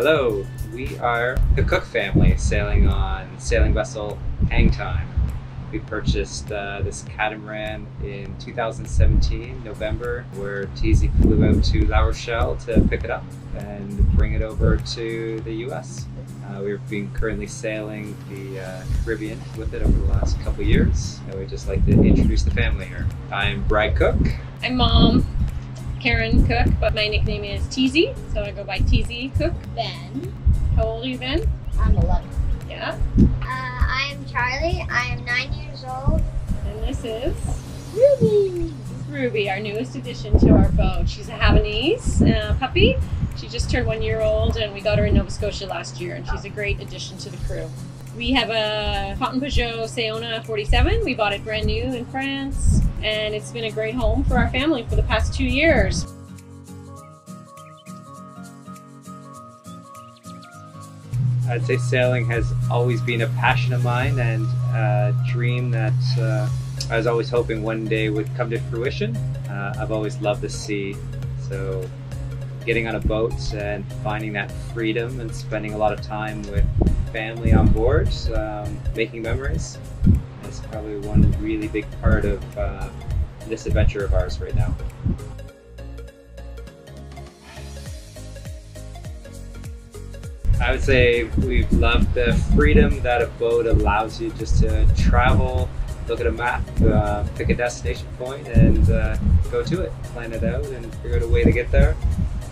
Hello, we are the Cook family sailing on sailing vessel Hang Time. We purchased uh, this catamaran in 2017, November, where TZ flew out to La Rochelle to pick it up and bring it over to the US. Uh, we've been currently sailing the uh, Caribbean with it over the last couple years, and we'd just like to introduce the family here. I'm Brad Cook. I'm mom, Karen Cook, but my nickname is TZ, so I go by TZ Cook. Ben. How old are you, Ben? I'm 11. Yeah. Uh, I'm Charlie. I am nine years old. And this is Ruby. Ruby, our newest addition to our boat. She's a Havanese uh, puppy. She just turned one year old, and we got her in Nova Scotia last year, and she's a great addition to the crew. We have a Fountaine Pajot Saona 47. We bought it brand new in France, and it's been a great home for our family for the past two years. I'd say sailing has always been a passion of mine and a dream that uh, I was always hoping one day would come to fruition. Uh, I've always loved the sea, so getting on a boat and finding that freedom and spending a lot of time with family on board, um, making memories, is probably one really big part of uh, this adventure of ours right now. I would say we've loved the freedom that a boat allows you just to travel, look at a map, uh, pick a destination point, and uh, go to it, plan it out, and figure out a way to get there,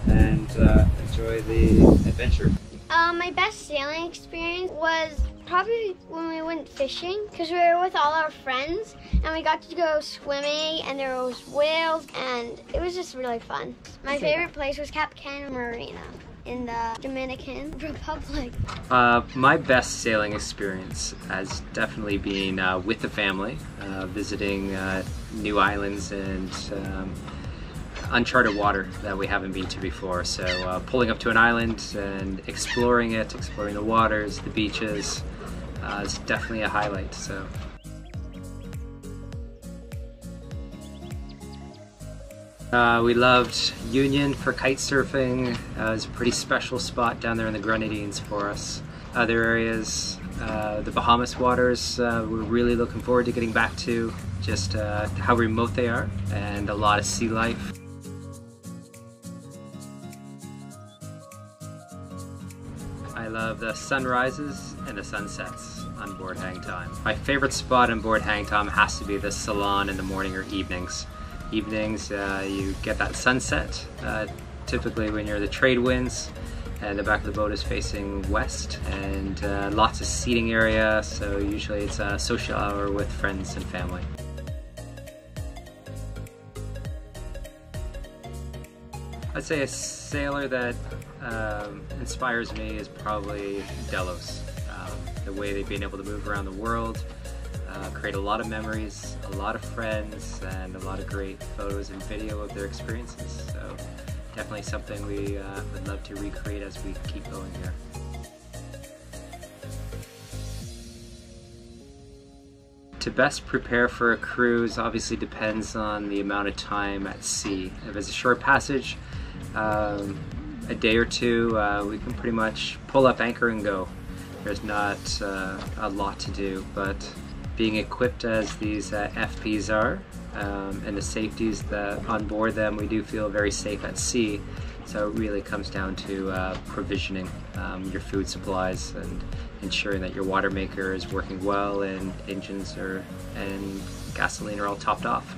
and uh, enjoy the adventure. Uh, my best sailing experience was probably when we went fishing because we were with all our friends and we got to go swimming and there was whales and it was just really fun. My favorite place was Cap Cana Marina in the Dominican Republic. Uh, my best sailing experience has definitely been uh, with the family, uh, visiting uh, new islands and um, uncharted water that we haven't been to before. So uh, pulling up to an island and exploring it, exploring the waters, the beaches, uh, is definitely a highlight. So. Uh, we loved Union for kite surfing. Uh, it's a pretty special spot down there in the Grenadines for us. Other areas, uh, the Bahamas waters, uh, we're really looking forward to getting back to. Just uh, how remote they are and a lot of sea life. I love the sunrises and the sunsets on board Hang Time. My favorite spot on board Hang Time has to be the salon in the morning or evenings. Evenings, uh, you get that sunset, uh, typically when you're the trade winds, and the back of the boat is facing west, and uh, lots of seating area, so usually it's a social hour with friends and family. I'd say a sailor that um, inspires me is probably Delos. The way they've been able to move around the world, uh, create a lot of memories, a lot of friends, and a lot of great photos and video of their experiences. So definitely something we uh, would love to recreate as we keep going here. To best prepare for a cruise obviously depends on the amount of time at sea. If it's a short passage, um, a day or two, uh, we can pretty much pull up anchor and go. There's not uh, a lot to do, but being equipped as these uh, FPs are um, and the safeties that on board them, we do feel very safe at sea. So it really comes down to uh, provisioning um, your food supplies and ensuring that your water maker is working well and engines are and gasoline are all topped off.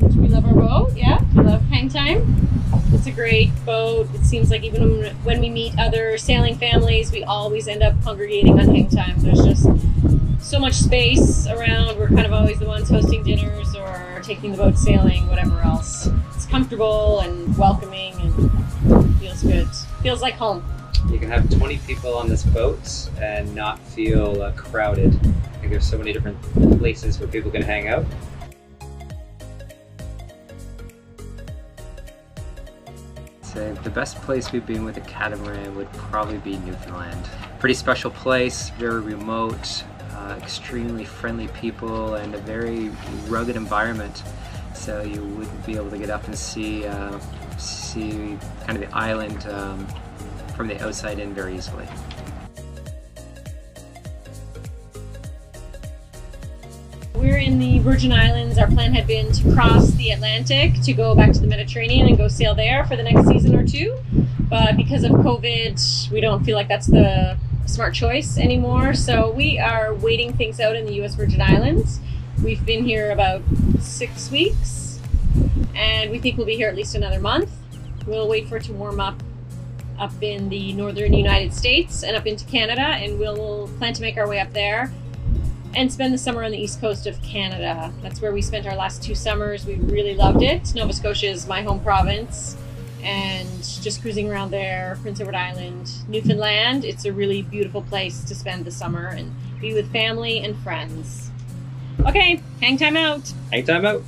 We love our boat, yeah. We love hang time. It's a great boat. It seems like even when we meet other sailing families, we always end up congregating on hang time. There's just so much space around. We're kind of always the ones hosting dinners or taking the boat sailing, whatever else. It's comfortable and welcoming and feels good. Feels like home. You can have 20 people on this boat and not feel uh, crowded. I think there's so many different places where people can hang out. Say the best place we've been with a catamaran would probably be Newfoundland. Pretty special place, very remote, uh, extremely friendly people, and a very rugged environment. so you wouldn't be able to get up and see uh, see kind of the island um, from the outside in very easily. We're in the Virgin Islands. Our plan had been to cross the Atlantic to go back to the Mediterranean and go sail there for the next season or two. But because of COVID, we don't feel like that's the smart choice anymore. So we are waiting things out in the US Virgin Islands. We've been here about six weeks and we think we'll be here at least another month. We'll wait for it to warm up up in the northern United States and up into Canada, and we'll plan to make our way up there and spend the summer on the east coast of Canada. That's where we spent our last two summers. We really loved it. Nova Scotia is my home province, and just cruising around there, Prince Edward Island, Newfoundland, it's a really beautiful place to spend the summer and be with family and friends. Okay, hang time out. Hang time out.